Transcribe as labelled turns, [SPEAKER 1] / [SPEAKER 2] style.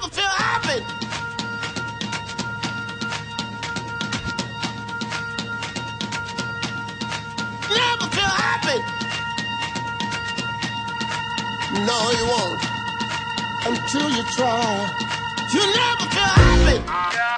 [SPEAKER 1] never feel happy. Never feel happy. No, you won't. Until you try. You never feel happy.